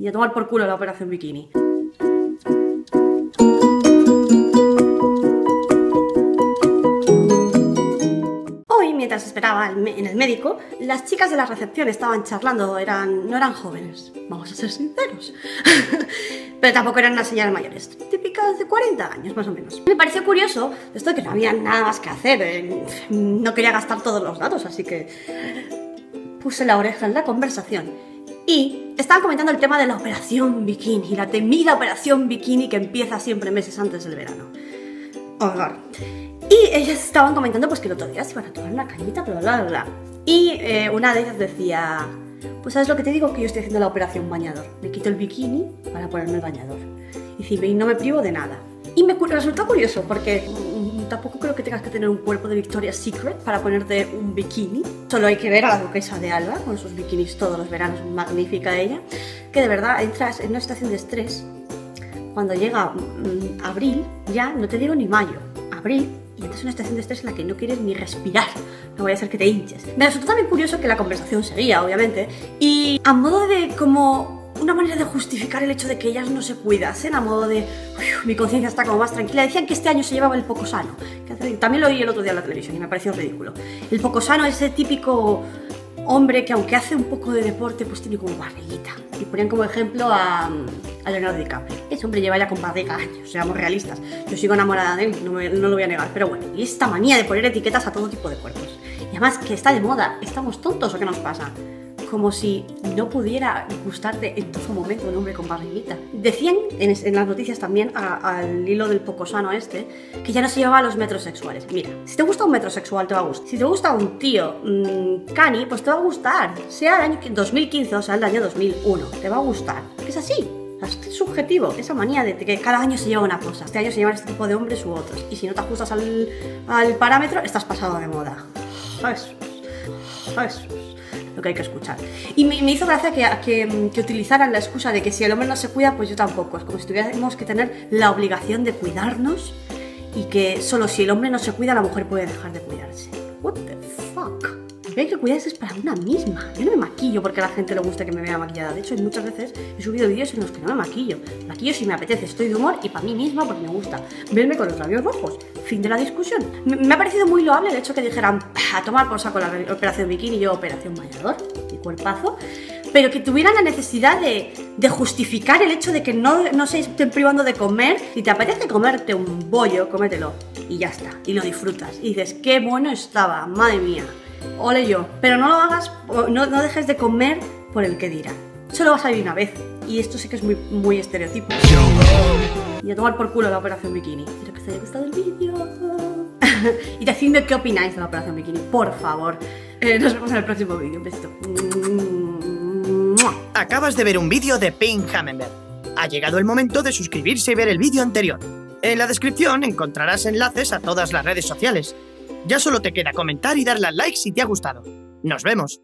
Y a tomar por culo la operación bikini. Hoy, mientras esperaba en el médico, las chicas de la recepción estaban charlando, no eran jóvenes, vamos a ser sinceros, pero tampoco eran unas señoras mayores, típicas de 40 años más o menos. Me pareció curioso esto que no había nada más que hacer, no quería gastar todos los datos, así que puse la oreja en la conversación y estaban comentando el tema de la operación bikini, la temida operación bikini que empieza siempre meses antes del verano. Horror. Y ellas estaban comentando pues que el otro día se iban a tomar una cañita, bla, bla, bla. Y eh, una de ellas decía, pues sabes lo que te digo, que yo estoy haciendo la operación bañador. Me quito el bikini para ponerme el bañador. Y y no me privo de nada. Y me resultó curioso porque tampoco creo que tengas que tener un cuerpo de Victoria's Secret para ponerte un bikini. Solo hay que ver a la duquesa de Alba con sus bikinis todos los veranos, magnífica ella, que de verdad entras en una situación de estrés. Cuando llega mm, abril, ya no te digo ni mayo, abril, y entras en una situación de estrés en la que no quieres ni respirar. No vaya a ser que te hinches. Me resultó también curioso que la conversación seguía, obviamente, y a modo de como una manera de justificar el hecho de que ellas no se cuidasen, a modo de mi conciencia está como más tranquila. Decían que este año se llevaba el poco sano. también lo oí el otro día en la televisión y me pareció ridículo. El poco sano, ese típico hombre que aunque hace un poco de deporte, pues tiene como barriguita. Y ponían como ejemplo a, a Leonardo DiCaprio. Ese hombre lleva ya con barriga años, seamos realistas. Yo sigo enamorada de él, no, no lo voy a negar. Pero bueno, y esta manía de poner etiquetas a todo tipo de cuerpos. Y además que está de moda, ¿estamos tontos o qué nos pasa? Como si no pudiera gustarte en todo momento un hombre con barriguita. Decían en, las noticias también, al hilo del poco sano este, que ya no se llevaba a los metrosexuales. Mira, si te gusta un metrosexual, te va a gustar. Si te gusta un tío mmm, cani, pues te va a gustar. Sea el año 2015 o sea el año 2001, te va a gustar. Es así. Es subjetivo, esa manía de que cada año se lleva una cosa. Este año se llevan este tipo de hombres u otros. Y si no te ajustas al, al parámetro, estás pasado de moda. Jesús. Jesús lo que hay que escuchar. Y me, hizo gracia que, que, utilizaran la excusa de que si el hombre no se cuida, pues yo tampoco. Es como si tuviéramos que tener la obligación de cuidarnos y que solo si el hombre no se cuida, la mujer puede dejar de cuidarse. What the fuck? Hay que cuidarse es para una misma. Yo no me maquillo porque a la gente le gusta que me vea maquillada. De hecho, muchas veces he subido vídeos en los que no me maquillo. maquillo si me apetece, estoy de humor y para mí misma porque me gusta verme con los labios rojos. Fin de la discusión. Me, ha parecido muy loable el hecho que dijeran a tomar por saco la operación bikini y yo operación bañador y cuerpazo pero que tuvieran la necesidad de, justificar el hecho de que no, no se estén privando de comer. Si te apetece comerte un bollo, cómetelo. Y ya está. Y lo disfrutas. Y dices, qué bueno estaba, madre mía ole yo. Pero no lo hagas, no, no dejes de comer por el que dirá. Solo vas a vivir una vez. Y esto sé que es muy, muy estereotipo. Y a tomar por culo la operación bikini. Espero que os haya gustado el vídeo. y decidme qué opináis de la operación bikini, por favor. Eh, nos vemos en el próximo vídeo. Un besito. Acabas de ver un vídeo de Pink Hammenberg. Ha llegado el momento de suscribirse y ver el vídeo anterior. En la descripción encontrarás enlaces a todas las redes sociales. Ya solo te queda comentar y darle al like si te ha gustado. ¡Nos vemos!